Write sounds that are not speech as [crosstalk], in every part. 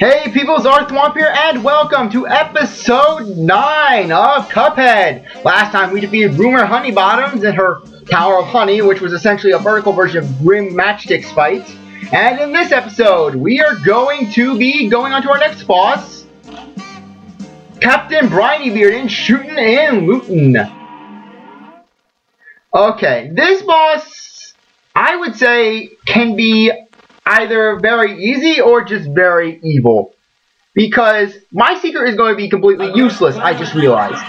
Hey people, Thwomp here, and welcome to episode 9 of Cuphead! Last time we defeated Rumor Honeybottoms in her Tower of Honey, which was essentially a vertical version of Grim Matchstick's fight. And in this episode, we are going to be going on to our next boss, Captain Brineybeard in Shootin' and Lootin'. Okay, this boss, I would say, can be either very easy or just very evil. Because my secret is going to be completely useless, I just realized.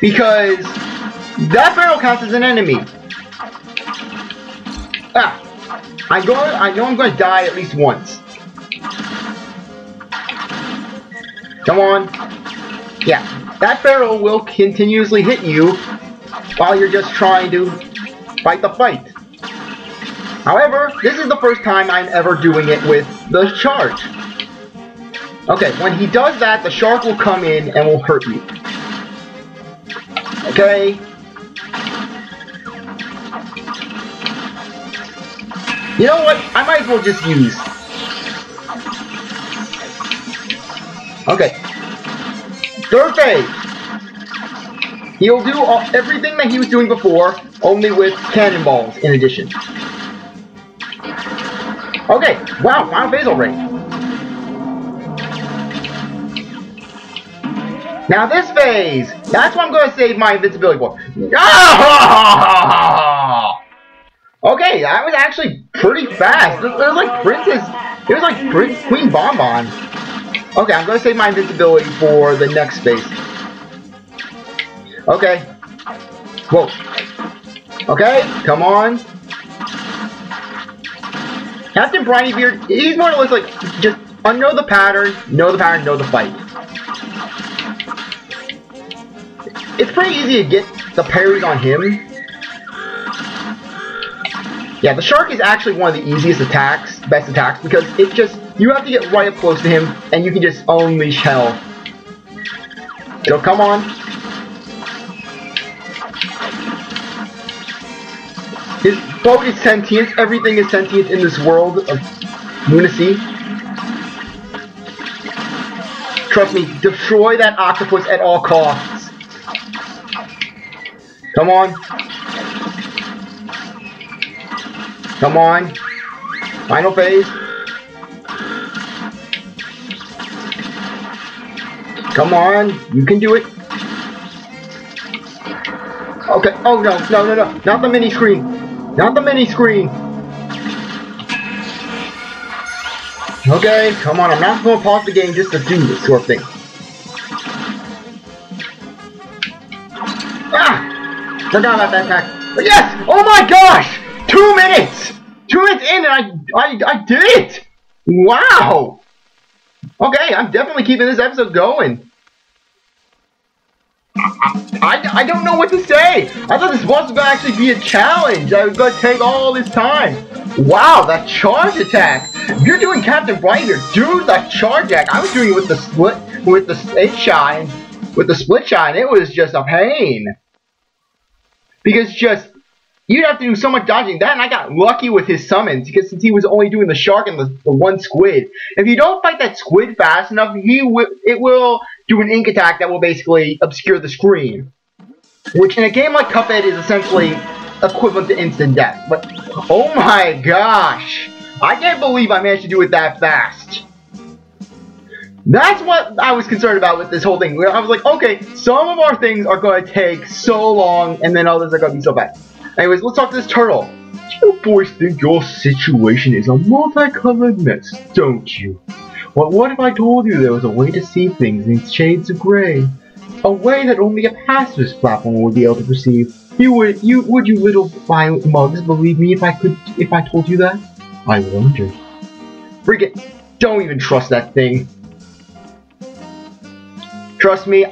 Because that barrel counts as an enemy. Ah, I go. I know I'm going to die at least once. Come on. Yeah, that barrel will continuously hit you while you're just trying to fight the fight. However, this is the first time I'm ever doing it with the charge. Okay, when he does that, the shark will come in and will hurt you. Okay? You know what? I might as well just use. Okay. Phase. He'll do everything that he was doing before, only with cannonballs in addition. Okay, wow, final phase already. Now this phase, that's what I'm going to save my invincibility for. [laughs] Okay, that was actually pretty fast. It was like Princess, it was like Prince, Queen Bonbon. Okay, I'm going to save my invincibility for the next phase. Okay. Whoa. Okay, come on. Captain Brineybeard, he's more or less like, just uh, know the pattern, know the pattern, know the fight. It's pretty easy to get the parries on him. Yeah, the shark is actually one of the easiest attacks, best attacks, because it just, you have to get right up close to him, and you can just unleash hell. So come on, boat is sentient. Everything is sentient in this world of lunacy. Trust me, destroy that octopus at all costs. Come on. Come on. Final phase. Come on. You can do it. Okay. Oh, no. No, no, no. Not the mini screen. Not the mini screen. Okay, come on, I'm not to pause the game just to do this sort of thing. Ah! Forgot about that attack. But yes! Oh my gosh! Two minutes! Two minutes in and I, I, I did it! Wow! Okay, I'm definitely keeping this episode going. I, I don't know what to say. I thought this was going to actually be a challenge. I was going to take all this time. Wow, that charge attack. You're doing Captain Brighter. Dude, that charge attack. I was doing it with the split, with the split shine, with the split shine. It was just a pain. Because just, you'd have to do so much dodging. That and I got lucky with his summons because since he was only doing the shark and the, the one squid. If you don't fight that squid fast enough, he it will do an ink attack that will basically obscure the screen. Which in a game like Cuphead is essentially equivalent to instant death. But, oh my gosh! I can't believe I managed to do it that fast. That's what I was concerned about with this whole thing. I was like, okay, some of our things are going to take so long, and then others are going to be so fast. Anyways, let's talk to this turtle. You boys think your situation is a multicolored mess, don't you? Well, what if I told you there was a way to see things in shades of gray? A way that only a pacifist platform would be able to perceive. You would, you would you little violent mugs believe me if I could, if I told you that? I wonder. Forget, don't even trust that thing. Trust me,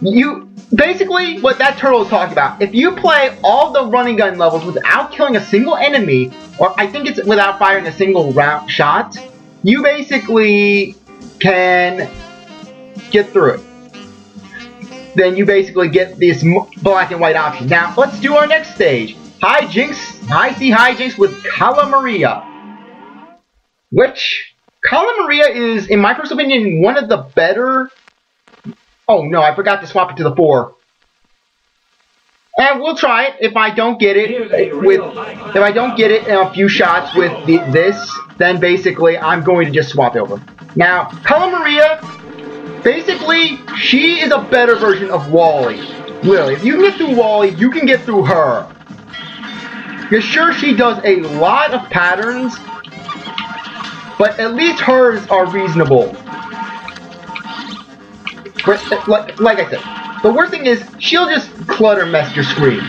you, basically what that turtle is talking about, if you play all the running gun levels without killing a single enemy, or I think it's without firing a single round shot, you basically can get through it. Then you basically get this black and white option. Now, let's do our next stage. Hijinks, high sea hijinks with Cala Maria. Which, Cala Maria is, in my personal opinion, one of the better... Oh no, I forgot to swap it to the 4. And we'll try it. If I don't get it with, if I don't get it in a few shots with the, this, then basically I'm going to just swap over. Now, Cala Maria, basically, she is a better version of Wally. Literally, if you can get through Wally, you can get through her. You're sure she does a lot of patterns, but at least hers are reasonable. Like, like I said, the worst thing is, she'll just clutter mess your screen.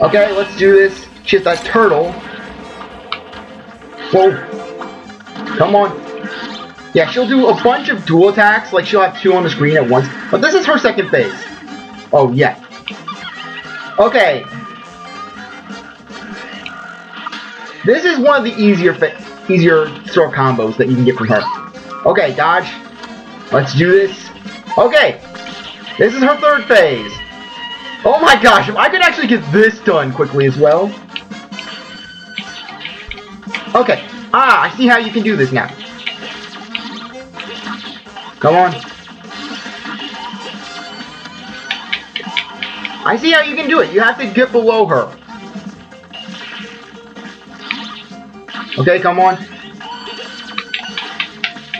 Okay, let's do this. She has that turtle. Whoa. Come on. Yeah, she'll do a bunch of dual attacks, like she'll have two on the screen at once. But this is her second phase. Oh, yeah. Okay. This is one of the easier easier throw combos that you can get from her. Okay, dodge. Let's do this. Okay. This is her third phase. Oh my gosh, I could actually get this done quickly as well. Okay. Ah, I see how you can do this now. Come on. I see how you can do it. You have to get below her. Okay, come on.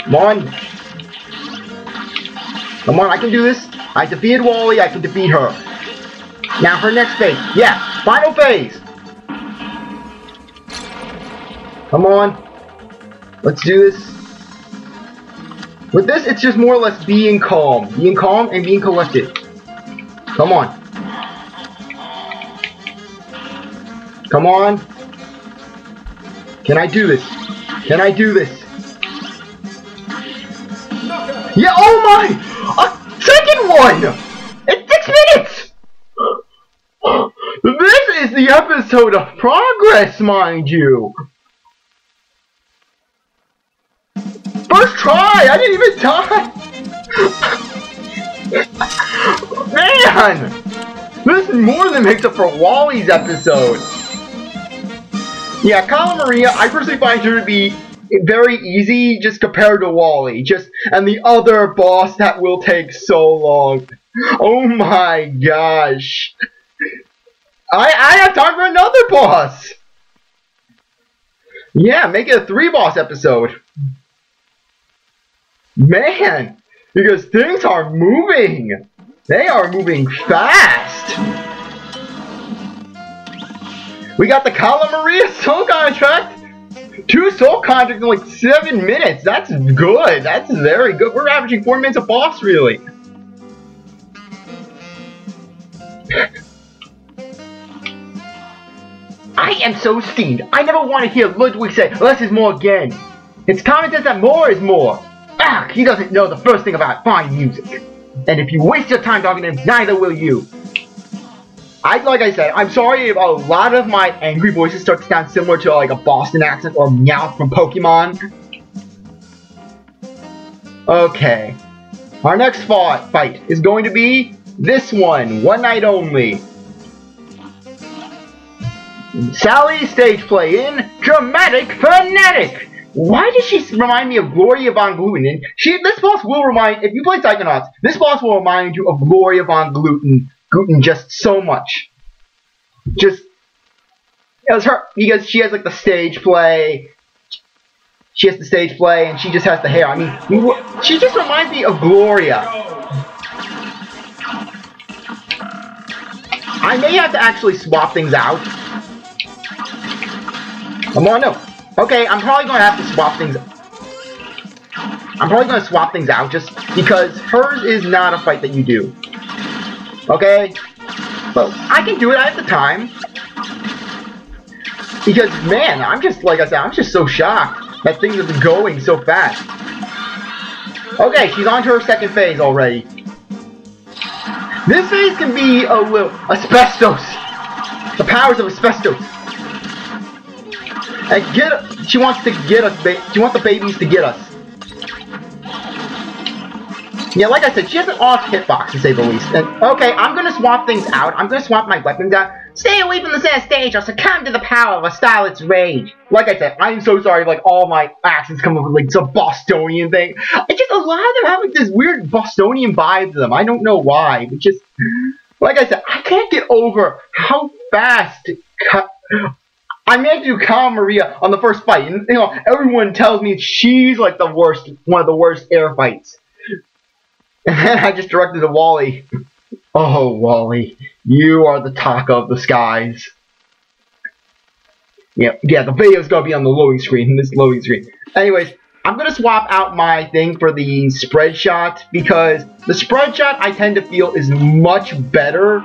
Come on. Come on, I can do this. I defeated Wally, I can defeat her. Now for next phase. Yeah, final phase. Come on. Let's do this. With this, it's just more or less being calm. Being calm and being collected. Come on. Come on. Can I do this? Can I do this? Yeah, oh my! One! In six minutes! This is the episode of progress, mind you! First try! I didn't even die! Man! This more than makes up for Wally's episode! Yeah, Cala Maria, I personally find her to be very easy just compared to Wally. Just and the other boss that will take so long. Oh my gosh. I I have time for another boss. Yeah, make it a three boss episode. Man, because things are moving. They are moving fast. We got the Cala Maria soul contract. Two soul contracts in like seven minutes. That's good. That's very good. We're averaging four minutes a boss, really. I am so steamed. I never want to hear Ludwig say less is more again. It's common sense that more is more. Ah, he doesn't know the first thing about fine music. And if you waste your time talking to him, neither will you. I like I said, I'm sorry if a lot of my angry voices start to sound similar to like a Boston accent or Meowth from Pokemon. Okay. Our next fought, fight is going to be this one, one night only. Sally Stageplay in Dramatic Fanatic. Why does she remind me of Gloria von Gouton? She, this boss will remind, if you play Psychonauts, this boss will remind you of Gloria von Gouton Gouton just so much. Just it was her because she has like the stage play. She has the stage play and she just has the hair. I mean, she just reminds me of Gloria. I may have to actually swap things out. Come on, no. Okay, I'm probably going to have to swap things I'm probably to swap things out just because hers is not a fight that you do. Okay? But I can do it, have the time. Because, man, I'm just, like I said, I'm just so shocked that things been going so fast. Okay, she's on to her second phase already. This phase can be a little... Asbestos! The powers of asbestos! And get... She wants to get us... She wants the babies to get us. Yeah, like I said, she has an off hitbox, to say the least. And, okay, I'm gonna swap things out. I'm gonna swap my weapons out. Stay away from the center stage or succumb to the power of a Starlet's rage. Like I said, I'm so sorry, like, all my accents come up with, like, some Bostonian thing. I just, a lot of them have, like, this weird Bostonian vibe to them. I don't know why. But just, like I said, I can't get over how fast I managed to Cala Maria on the first fight, and you know everyone tells me she's like the worst, one of the worst air fights. And [laughs] then I just directed to Wally. Oh, Wally, you are the talk of the skies. Yeah, yeah, the video's gonna be on the loading screen, this loading screen. Anyways, I'm gonna swap out my thing for the spread shot because the spread shot I tend to feel is much better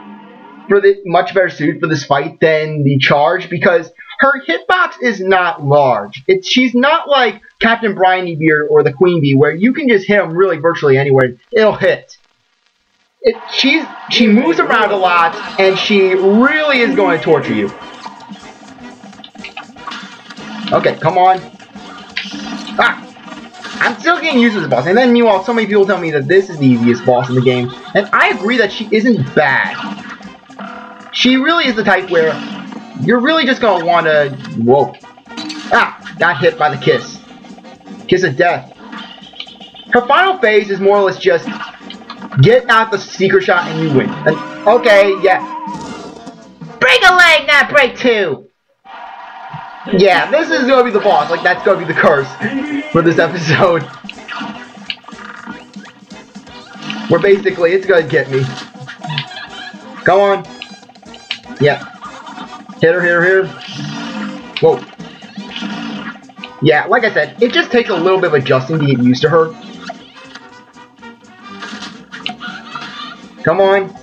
for the much better suited for this fight than the charge because her hitbox is not large. It's she's not like Captain Brineybeard or the Queen Bee where you can just hit them really virtually anywhere. It'll hit. It, she's she moves around a lot and she really is going to torture you. Okay, come on. Ah! I'm still getting used to this boss. And then meanwhile, so many people tell me that this is the easiest boss in the game. And I agree that she isn't bad she really is the type where you're really just gonna want to. Whoa! Ah, got hit by the kiss. Kiss of death. Her final phase is more or less just get out the secret shot and you win. And, okay, yeah. Break a leg, not break two. Yeah, this is gonna be the boss. Like that's gonna be the curse for this episode. Where basically it's gonna get me. Come on. Yeah. Hit her, hit her, hit her. Whoa. Yeah, like I said, it just takes a little bit of adjusting to get used to her. Come on.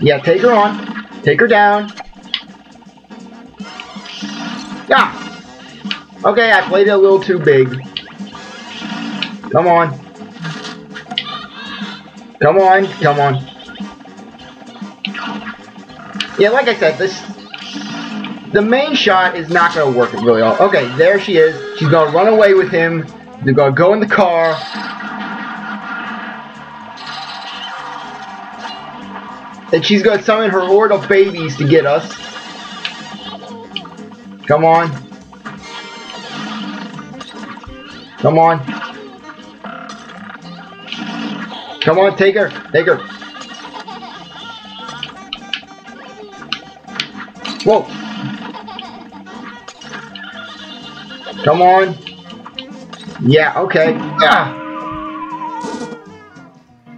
Yeah, take her on. Take her down. Yeah. Okay, I played it a little too big. Come on. Come on, come on. Yeah, like I said, this the main shot is not going to work really well. Okay, there she is. She's going to run away with him. They're going to go in the car. And she's going to summon her horde of babies to get us. Come on. Come on. Come on, take her. Take her. Whoa! Come on. Yeah, okay. Ah.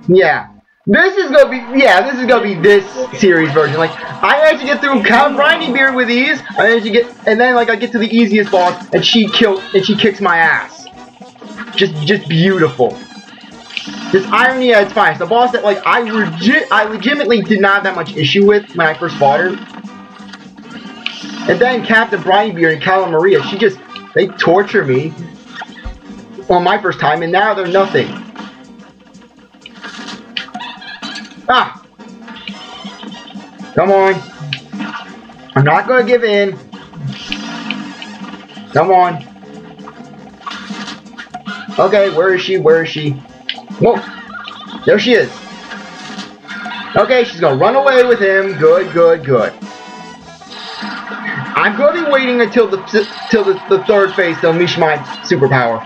Yeah. This is gonna be, yeah, this is gonna be this series version. Like, I managed to get through Count Brineybeard with ease. I managed to get, and then like I get to the easiest boss, and she kills, and she kicks my ass. Just, just beautiful. This irony at its finest. The boss that like I legit, I legitimately did not have that much issue with when I first fought her. And then Captain Beard and Cala Maria, she just, they torture me on my first time, and now they're nothing. Ah! Come on. I'm not going to give in. Come on. Okay, where is she? Where is she? Whoa! There she is. Okay, she's going to run away with him. Good, good, good. I'm going to be waiting until the till the, the third phase to unleash my superpower.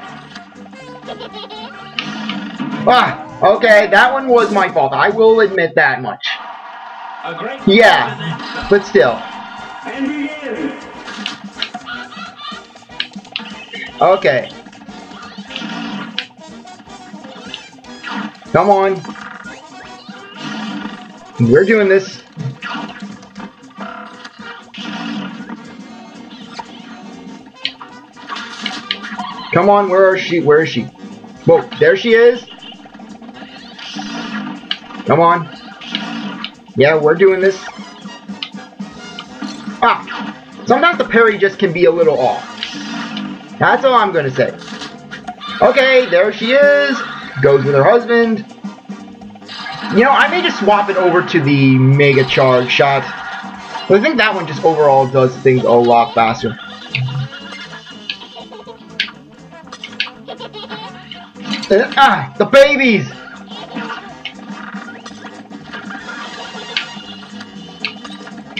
Ah, okay, that one was my fault. I will admit that much. Yeah, but still. Okay. Come on. We're doing this. Come on, where is she? Where is she? Whoa, there she is. Come on. Yeah, we're doing this. Ah, sometimes the parry just can be a little off. That's all I'm to say. Okay, there she is. Goes with her husband. You know, I may just swap it over to the Mega Charge shot. But I think that one just overall does things a lot faster. Ah, the babies!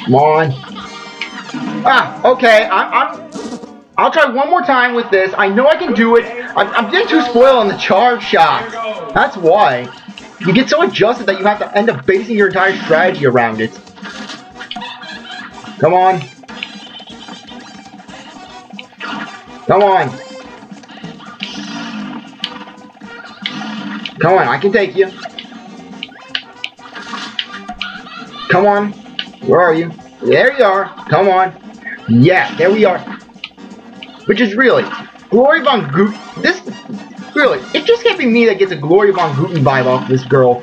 Come on. Ah, okay, I'm, I'm, I'll try one more time with this. I know I can do it. I'm, I'm getting too spoiled on the charge shot. That's why. You get so adjusted that you have to end up basing your entire strategy around it. Come on. Come on. Come on, I can take you. Come on. Where are you? There you are. Come on. Yeah, there we are. Which is really, Glory Von Goot. This, really, it just can't be me that gets a Glory Von Gouton vibe off this girl.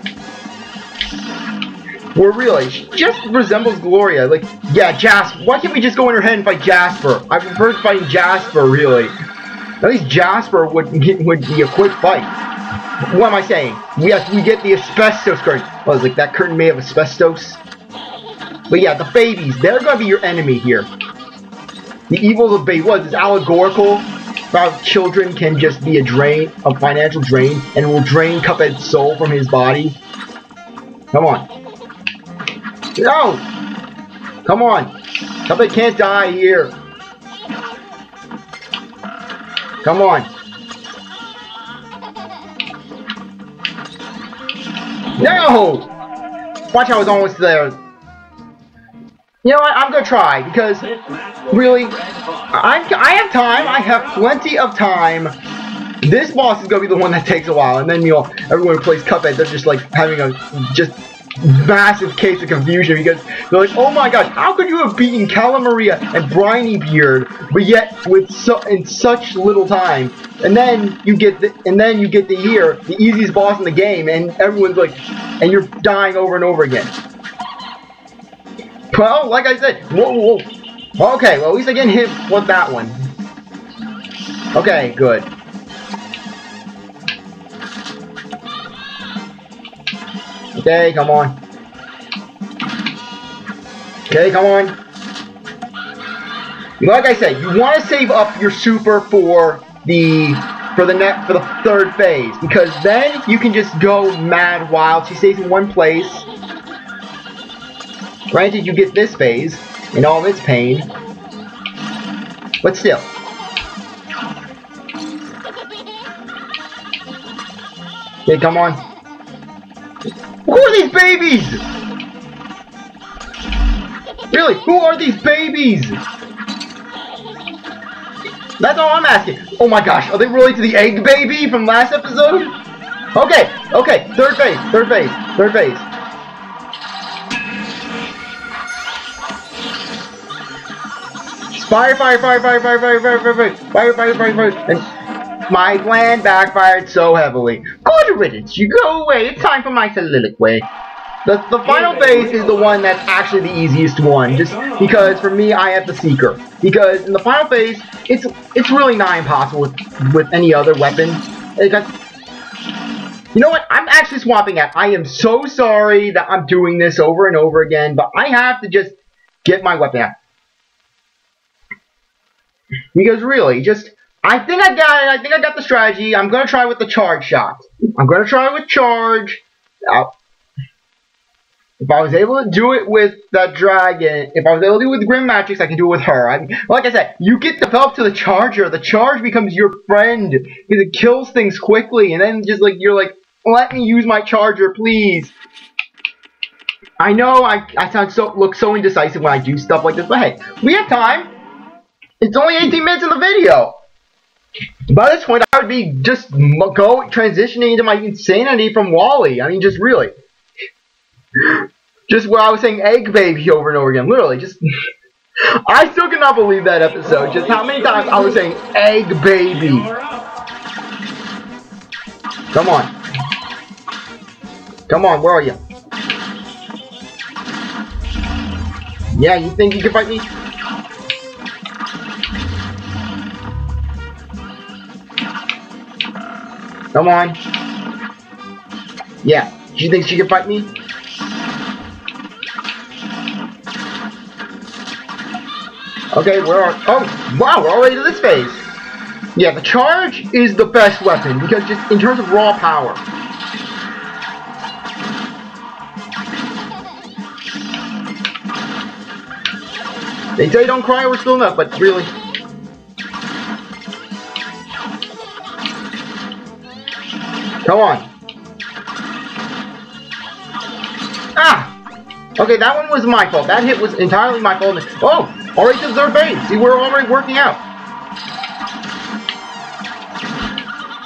Or really, she just resembles Gloria. Like, yeah, Jasper. Why can't we just go in her head and fight Jasper? I prefer fighting Jasper, really. At least Jasper would would be a quick fight. What am I saying? Yes, we get the asbestos curtain. Oh, was like that curtain made of asbestos? But yeah, the babies, they're gonna be your enemy here. The evil of baby was is allegorical about children can just be a drain, a financial drain, and will drain Cuphead's soul from his body. Come on. No! Come on! Cuphead can't die here. Come on. No! Watch how I was almost there. You know what? I'm gonna try because really, I I have time. I have plenty of time. This boss is gonna be the one that takes a while, and then you know everyone who plays Cuphead, they're just like having a just massive case of confusion because they're like, oh my gosh, how could you have beaten Calamaria and Brineybeard, but yet with so in such little time? And then you get the and then you get the year, the easiest boss in the game, and everyone's like, and you're dying over and over again. Well, like I said, whoa, whoa. Okay, well, at least I get hit with that one. Okay, good. Okay, come on. Okay, come on. Like I said, you want to save up your super for the for the net for the third phase because then you can just go mad wild. She stays in one place. Granted, you get this phase and all its pain, but still. Okay, come on. Who are these babies? Really, who are these babies? That's all I'm asking. Oh my gosh, are they related to the egg baby from last episode? Okay, okay, third phase, third phase, third phase. Fire, fire, fire, fire, fire, fire, fire, fire, fire, fire, fire, fire, fire, and my plan backfired so heavily. Good riddance, you go away, it's time for my soliloquy. The, the final phase is the one that's actually the easiest one, just because for me, I have the Seeker. Because in the final phase, it's it's really not impossible with, with any other weapon. You know what? I'm actually swapping out. I am so sorry that I'm doing this over and over again, but I have to just get my weapon out. Because really, just I think I got it. I think I got the strategy. I'm gonna try with the charge shot. I'm gonna try with charge. If I was able to do it with that dragon, if I was able to do it with Grim Matchstick, I can do it with her. I like I said, you get developed to the charger. The charge becomes your friend because it kills things quickly, and then just like you're like, let me use my charger, please. I know I I sound so look so indecisive when I do stuff like this, but hey, we have time. It's only 18 minutes of the video. By this point, I would be just go transitioning into my insanity from Wally. I mean, just really. Just where I was saying egg baby over and over again. Literally, just... [laughs] I still cannot believe that episode. Just how many times I was saying egg baby. Come on. Come on, where are you? Yeah, you think you can fight me? Come on. Yeah. She thinks she can fight me? Okay, we're. Oh, wow, we're already to this phase. Yeah, the charge is the best weapon because just in terms of raw power. They say don't cry, we're still enough, but really. Come on. Ah! Okay, that one was my fault. That hit was entirely my fault. Oh! Already third base. See, we're already working out.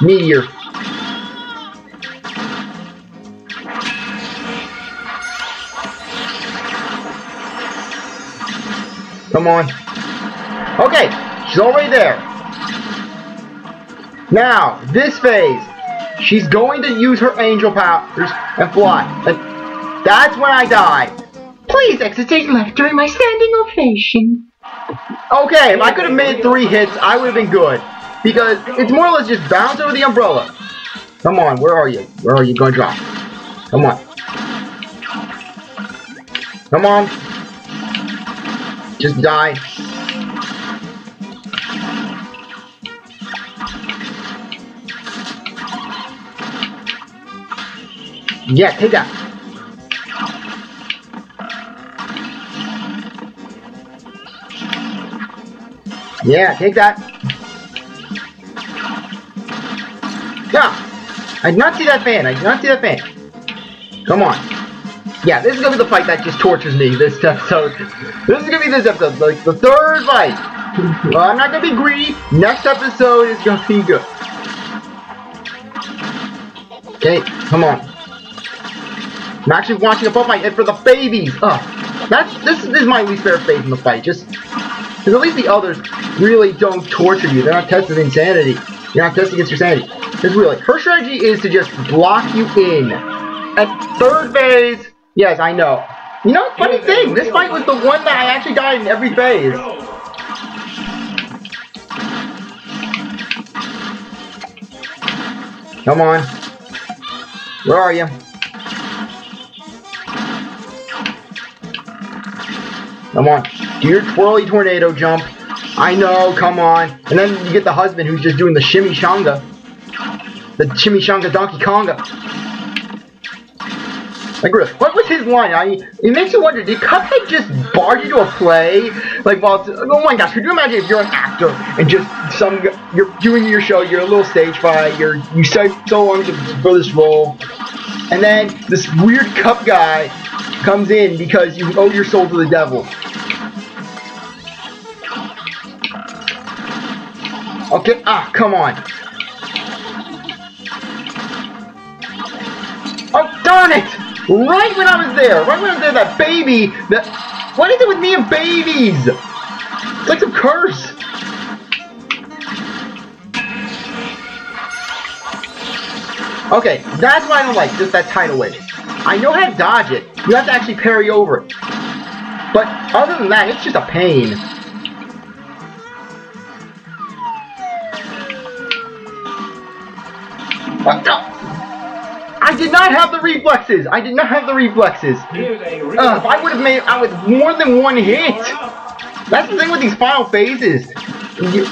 Meteor. Come on. Okay, she's already there. Now, this phase, she's going to use her angel powers and fly. And that's when I die. Please exit stage left during my standing ovation. Okay, if I could have made three hits, I would have been good. Because it's more or less just bounce over the umbrella. Come on, where are you? Where are you going to drop? Come on. Come on. Just die. Yeah, take that. Yeah, take that. Yeah. I did not see that fan. I did not see that fan. Come on. Yeah, this is gonna be the fight that just tortures me this episode. This is gonna be this episode, like the third fight. Well, I'm not gonna be greedy. Next episode is gonna be good. Okay, come on. I'm actually watching a both fight and for the babies. Ugh. That's this, is my least favorite phase in the fight. Just because at least the others really don't torture you. They're not testing insanity. You're not testing against your sanity. Because really, her strategy is to just block you in. At third phase, yes, I know. You know, funny thing, this fight was the one that I actually died in every phase. Come on. Where are you? Come on. Do your twirly tornado jump. I know, come on. And then you get the husband who's just doing the shimmy shanga. The chimichanga Donkey Konga. Like, really, what was his line? I mean, it makes you wonder, did Cuphead just barge into a play? Like, well, oh my gosh, could you imagine if you're an actor and just some, you're doing your show, you're a little stage fight, you're, you stay so long to, for this role, and then this weird cup guy comes in because you owe your soul to the devil. Okay, ah, come on. Oh, darn it! Right when I was there, right when I was there, that baby, that... What is it with me and babies? It's like some curse. Okay, that's why I don't like, just that tidal wave. I know how to dodge it. You have to actually parry over it. But other than that, it's just a pain. What the? I did not have the reflexes. I did not have the reflexes. Uh, if I would have made out with more than one hit. That's the thing with these final phases.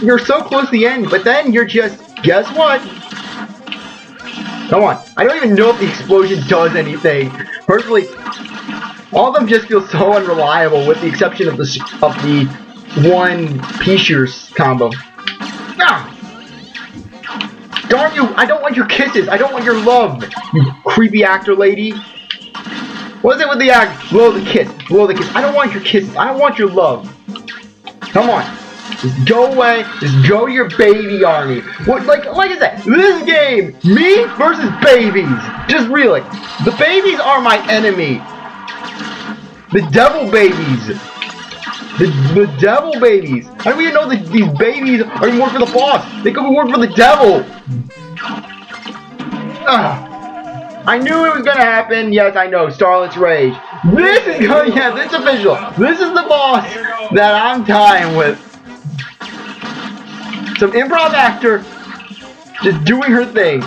You're so close to the end, but then you're just, guess what? Come on. I don't even know if the explosion does anything. Personally, all of them just feel so unreliable with the exception of the of the one Pichur's combo. Ah! Darn you! I don't want your kisses! I don't want your love! You creepy actor lady! What is it with the act? Blow the kiss. Blow the kiss. I don't want your kisses. I don't want your love. Come on. Just go away. Just go to your baby army. What, like, like I said, this game, me versus babies. Just really, the babies are my enemy. The devil babies. The, the devil babies. I don't even know that these babies are even work for the boss. They could be working for the devil. Ugh. I knew it was gonna happen. Yes, I know. Starlet's Rage. This is going. [laughs] Yeah, this official. This is the boss that I'm tying with. Some improv actor just doing her thing.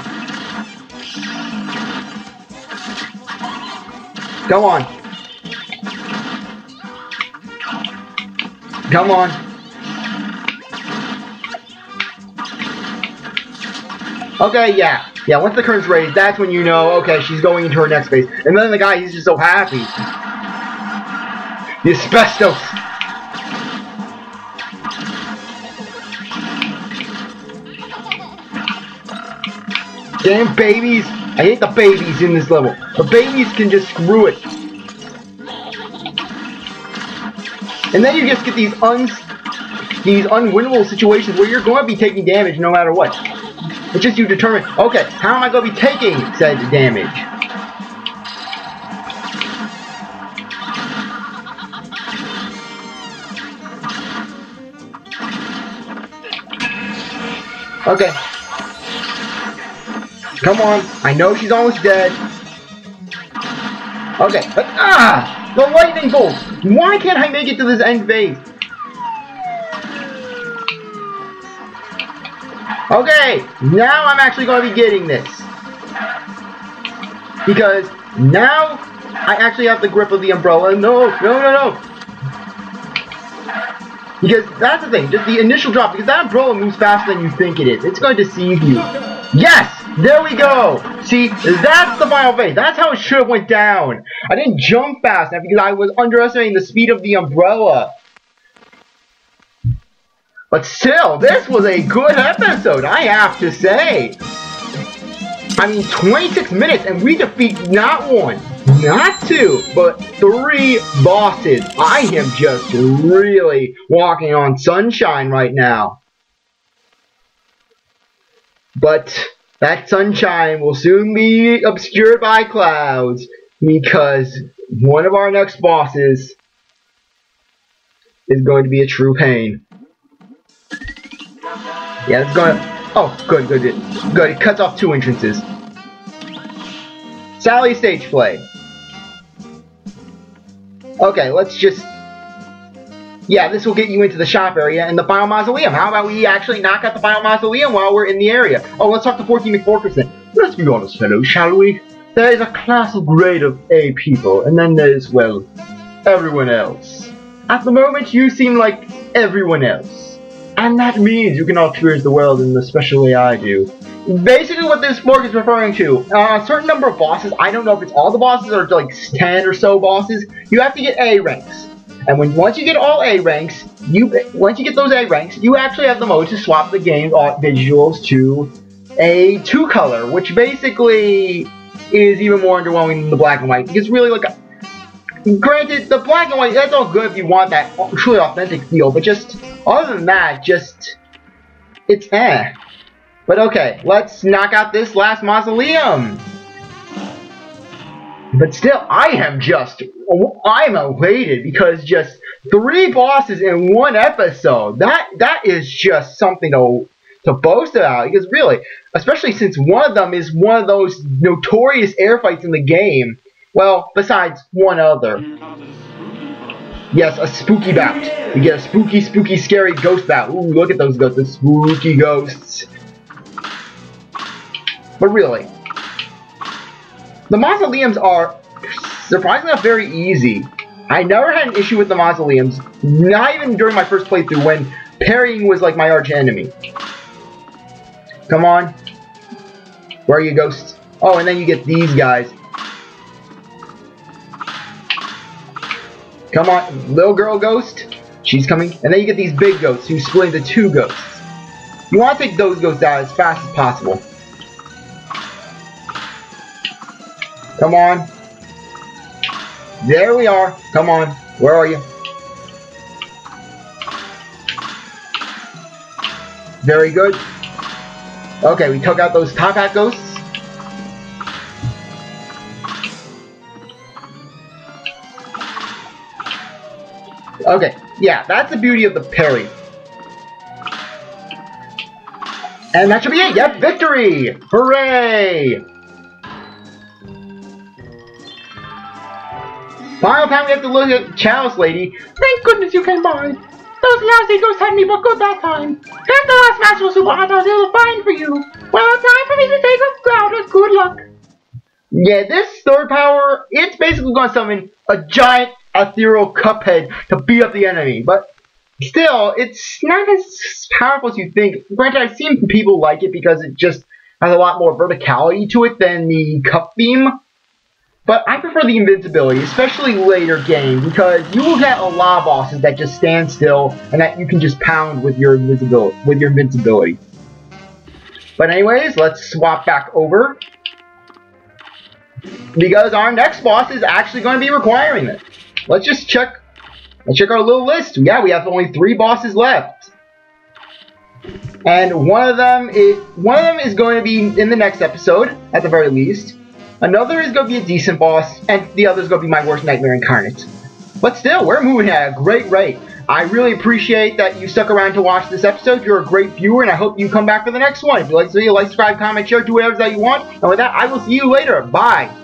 Come on. Come on. Okay, yeah. Yeah, once the curtain's raised, that's when you know, okay, she's going into her next phase. And then the guy, he's just so happy. The asbestos. Damn babies. I hate the babies in this level. The babies can just screw it. And then you just get these un these unwinnable situations where you're going to be taking damage no matter what. It's just you determine, okay, how am I going to be taking said damage? Okay. Come on. I know she's almost dead. Okay. But, ah! The lightning bolt! Why can't I make it to this end phase? Okay, now I'm actually going to be getting this. Because now I actually have the grip of the umbrella. No, no, no, no. Because that's the thing, just the initial drop, because that umbrella moves faster than you think it is. It's going to deceive you. Yes! There we go! See, that's the final phase. That's how it should have went down. I didn't jump fast enough because I was underestimating the speed of the umbrella. But still, this was a good episode, I have to say. I mean, 26 minutes and we defeat not one, not two, but three bosses. I am just really walking on sunshine right now. But that sunshine will soon be obscured by clouds because one of our next bosses is going to be a true pain. Yeah, it's going to... Oh, good, good, good. Good, it cuts off two entrances. Sally Stageplay. Okay, let's just... Yeah, this will get you into the shop area and the final mausoleum. How about we actually knock out the final mausoleum while we're in the area? Oh, let's talk to 14 McForkerson. Let's be honest, fellow, shall we? There is a class of grade of A people, and then there's, well, everyone else. At the moment, you seem like everyone else. And that means you cannot experience the world in the special way I do. Basically what this book is referring to, uh, a certain number of bosses, I don't know if it's all the bosses or like 10 or so bosses, you have to get A ranks. And when once you get all A ranks, you once you get those A ranks, you actually have the mode to swap the game visuals to a two color, which basically is even more underwhelming than the black and white. Because really, like, granted, the black and white that's all good if you want that truly authentic feel, but just other than that, just it's eh. But okay, let's knock out this last mausoleum. But still, I am just, I'm elated because just three bosses in one episode. That that is just something to to boast about. Because really, especially since one of them is one of those notorious air fights in the game. Well, besides one other. Yes, a spooky bout. We get a spooky, spooky, scary ghost bout. Ooh, look at those ghosts, the spooky ghosts. But really, the mausoleums are surprisingly enough very easy. I never had an issue with the mausoleums, not even during my first playthrough when parrying was like my arch enemy. Come on. Where are you, ghosts? Oh, and then you get these guys. Come on, little girl ghost. She's coming. And then you get these big ghosts who split into two ghosts. You want to take those ghosts out as fast as possible. Come on. There we are. Come on. Where are you? Very good. Okay, we took out those top hat ghosts. Okay, yeah, that's the beauty of the parry. And that should be it. Yep, victory! Hooray! Final time we have to look at Chalice Lady. Thank goodness you came by. Those nasty ghosts had me but good that time. Here's the last match will super hot they will find for you. Well, it's time for me to take a out with good luck. Yeah, this third power, it's basically going to summon a giant ethereal cuphead to beat up the enemy. But still, it's not as powerful as you think. Granted, I've seen people like it because it just has a lot more verticality to it than the cup theme. But I prefer the invincibility, especially later game, because you will get a lot of bosses that just stand still and that you can just pound with your invincibility. With your invincibility. But anyways, let's swap back over. Because our next boss is actually going to be requiring it. Let's just check Let's check our little list. Yeah, we have only three bosses left. And one of them is one of them is going to be in the next episode, at the very least. Another is going to be a decent boss, and the other is going to be my worst nightmare incarnate. But still, we're moving at a great rate. I really appreciate that you stuck around to watch this episode. You're a great viewer, and I hope you come back for the next one. If you like this video, like, subscribe, comment, share, do whatever that you want. And with that, I will see you later. Bye.